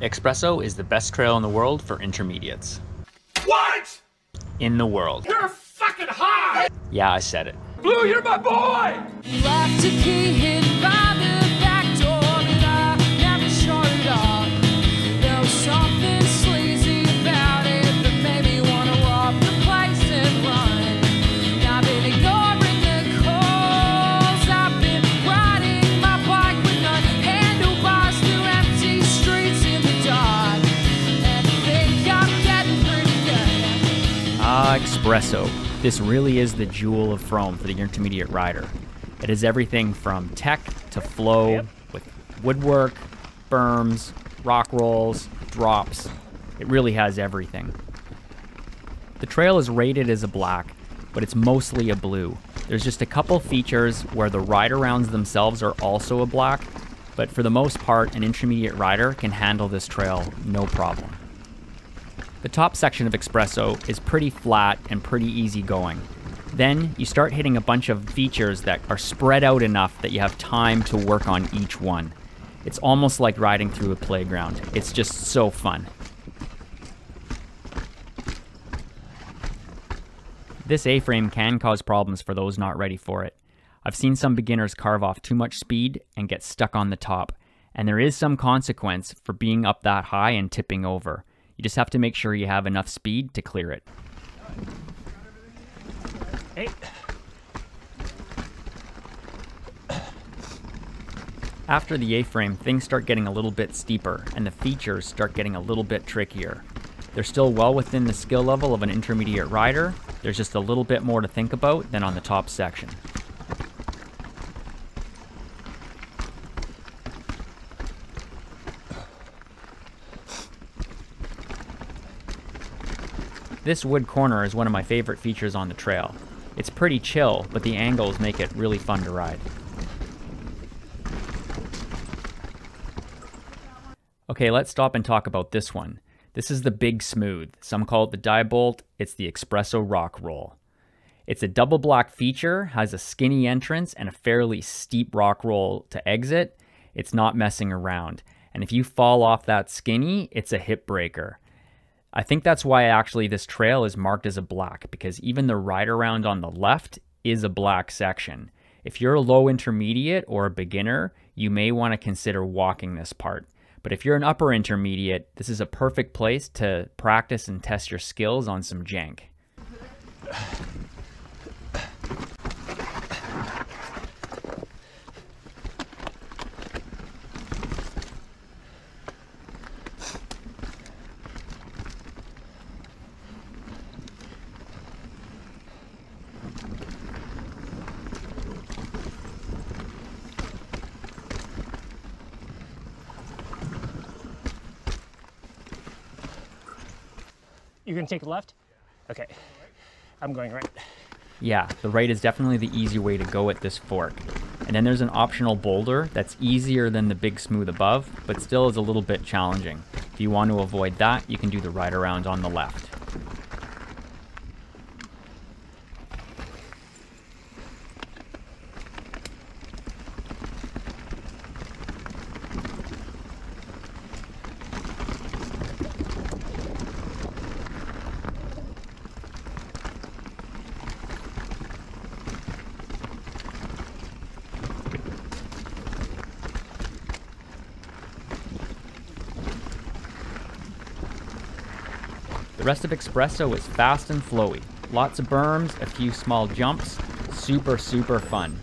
Espresso is the best trail in the world for intermediates. What? In the world. You're fucking high! Yeah, I said it. Blue, you're my boy! Ah, Espresso. This really is the jewel of Fromme for the intermediate rider. It has everything from tech to flow with woodwork, berms, rock rolls, drops. It really has everything. The trail is rated as a black, but it's mostly a blue. There's just a couple features where the ride arounds themselves are also a black, but for the most part, an intermediate rider can handle this trail no problem. The top section of Espresso is pretty flat and pretty easy going. Then you start hitting a bunch of features that are spread out enough that you have time to work on each one. It's almost like riding through a playground. It's just so fun. This A-frame can cause problems for those not ready for it. I've seen some beginners carve off too much speed and get stuck on the top, and there is some consequence for being up that high and tipping over. You just have to make sure you have enough speed to clear it. Hey. After the A-frame, things start getting a little bit steeper, and the features start getting a little bit trickier. They're still well within the skill level of an intermediate rider, there's just a little bit more to think about than on the top section. This wood corner is one of my favorite features on the trail. It's pretty chill, but the angles make it really fun to ride. Okay, let's stop and talk about this one. This is the Big Smooth. Some call it the Diebolt. It's the Espresso Rock Roll. It's a double block feature, has a skinny entrance and a fairly steep rock roll to exit. It's not messing around. And if you fall off that skinny, it's a hip breaker. I think that's why actually this trail is marked as a black because even the ride around on the left is a black section. If you're a low intermediate or a beginner, you may want to consider walking this part. But if you're an upper intermediate, this is a perfect place to practice and test your skills on some jank. You're gonna take a left? Okay. I'm going right. Yeah, the right is definitely the easy way to go at this fork. And then there's an optional boulder that's easier than the big smooth above, but still is a little bit challenging. If you want to avoid that, you can do the ride around on the left. The rest of Espresso is fast and flowy. Lots of berms, a few small jumps, super, super fun.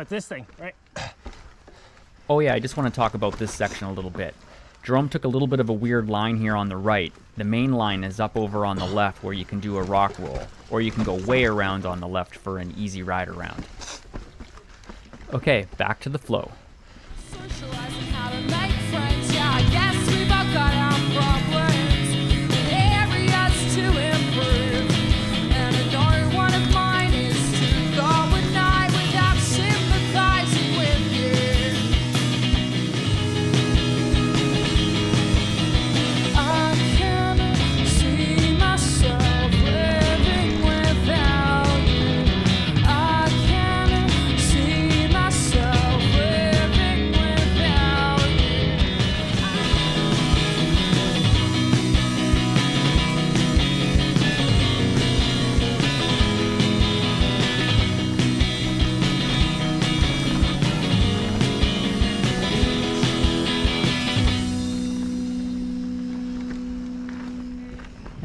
it's this thing, right? Oh yeah, I just want to talk about this section a little bit. Jerome took a little bit of a weird line here on the right. The main line is up over on the left where you can do a rock roll, or you can go way around on the left for an easy ride around. Okay, back to the flow. Socializing.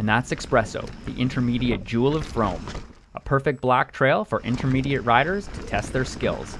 and that's Espresso, the intermediate jewel of Fromme. A perfect black trail for intermediate riders to test their skills.